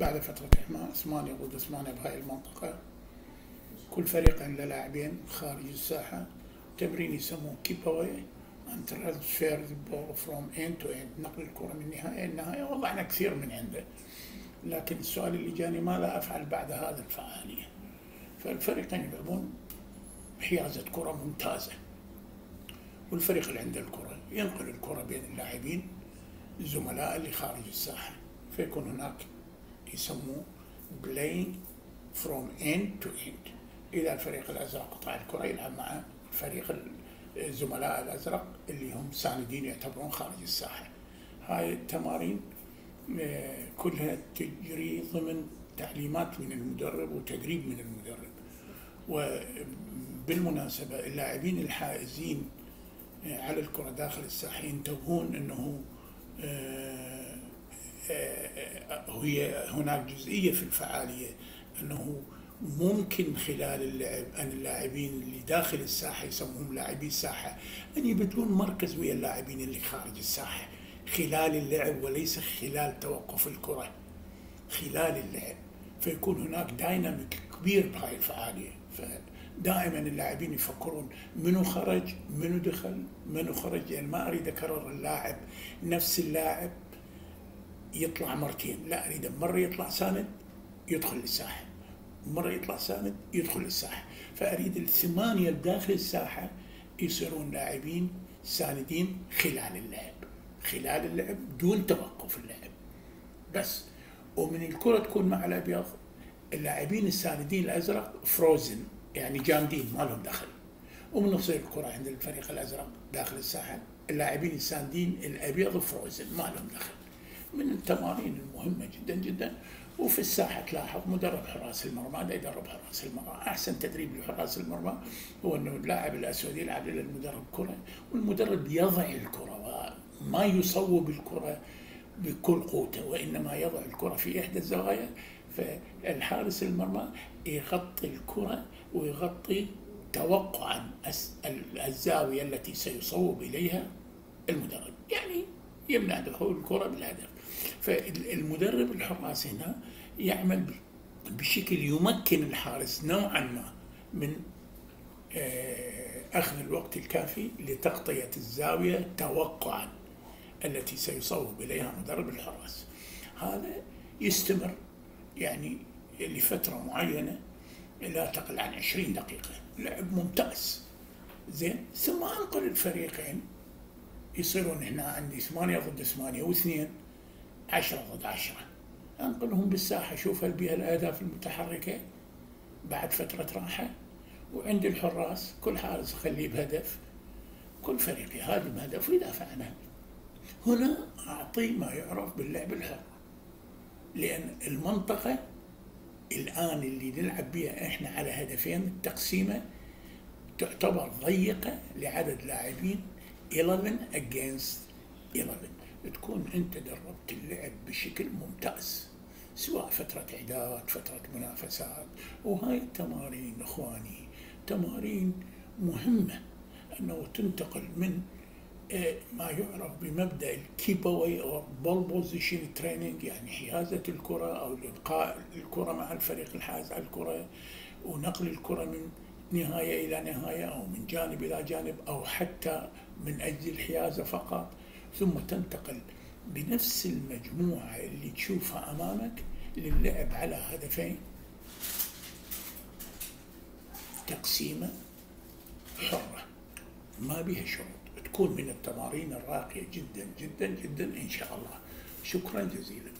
بعد فترة إحماء عثمانية ضد عثمانية بهاي المنطقة. كل فريق عنده لاعبين خارج الساحة. تمرين يسموه كيب أواي transfer the ball from end to end. نقل الكرة من نهاية لنهاية وضعنا كثير من عنده. لكن السؤال اللي جاني ماذا أفعل بعد هذه الفعالية؟ فالفريقين يلعبون حيازة كرة ممتازة. والفريق اللي عنده الكرة ينقل الكرة بين اللاعبين الزملاء اللي خارج الساحة فيكون هناك يسموه playing from end to end. إذا الفريق الأزرق. قطع الكرة يلعب مع فريق الزملاء الأزرق اللي هم ساندين يعتبرون خارج الساحة. هاي التمارين آه، كلها تجري ضمن تعليمات من المدرب وتدريب من المدرب. وبالمناسبة اللاعبين الحائزين آه، على الكرة داخل الساحة ينتبهون أنه آه، هي هناك جزئية في الفعالية أنه ممكن خلال اللعب أن اللاعبين اللي داخل الساحة يسموهم لاعبي الساحة أن يبدلون مركز ويا اللاعبين اللي خارج الساحة خلال اللعب وليس خلال توقف الكرة خلال اللعب. فيكون هناك دايناميك كبير بهاي الفعالية. فدائما اللاعبين يفكرون منو خرج منو دخل منو خرج. يعني ما أريد أكرر اللاعب نفس اللاعب يطلع مرتين. لا أريد مرة يطلع ساند يدخل الساحة مرة يطلع ساند يدخل الساحة فأريد الثمانية داخل الساحة يصيرون لاعبين ساندين خلال اللعب. خلال اللعب دون توقف اللعب. بس. ومن الكرة تكون مع الأبيض اللاعبين الساندين الأزرق فروزن يعني جامدين ما لهم دخل. ومن تصير الكرة عند الفريق الأزرق داخل الساحة اللاعبين الساندين الأبيض فروزن ما لهم دخل. من التمارين المهمة جدا جدا. وفي الساحة تلاحظ مدرب حراس المرمى ده يدرب حراس المرمى أحسن تدريب لحراس المرمى هو أنه اللاعب الأسود يلعب إلى المدرب كرة والمدرب يضع الكرة ما يصوب الكرة بكل قوته وإنما يضع الكرة في إحدى الزوايا. فالحارس المرمى يغطي الكرة ويغطي توقعا الزاوية التي سيصوب إليها المدرب. يعني يمنع دخول الكرة بالهدف. فالمدرب الحراس هنا يعمل بشكل يمكن الحارس نوعا ما من آه، أخذ الوقت الكافي لتغطية الزاوية توقعا التي سيصوب إليها مدرب الحراس. هذا يستمر يعني لفترة معينة لا تقل عن 20 دقيقة. لعب ممتاز. زين ثم أنقل الفريقين. يصيرون هنا عندي ثمانية ضد ثمانية واثنين. عشرة ضد عشرة. أنقلهم بالساحة شوف هل بها الأهداف المتحركة. بعد فترة راحة وعند الحراس كل حارس خليه بهدف. كل فريق يهاجم هدف ويدافع عنه. هنا أعطي ما يعرف باللعب الحر لأن المنطقة الآن اللي نلعب بها إحنا على هدفين التقسيمة تعتبر ضيقة لعدد لاعبين 11 against 11 تكون أنت دربت اللعب بشكل ممتاز سواء فترة إعداد فترة منافسات. وهاي التمارين إخواني تمارين مهمة أنه تنتقل من آه، ما يعرف بمبدأ ال keep away أو ball possession training يعني حيازة الكرة أو إلقاء الكرة مع الفريق الحائز على الكرة ونقل الكرة من نهاية إلى نهاية أو من جانب إلى جانب أو حتى من أجل الحيازة فقط. ثم تنتقل بنفس المجموعة اللي تشوفها أمامك للعب على هدفين. تقسيمة حرة. ما بها شروط. تكون من التمارين الراقية جدا جدا جدا إن شاء الله. شكرا جزيلا.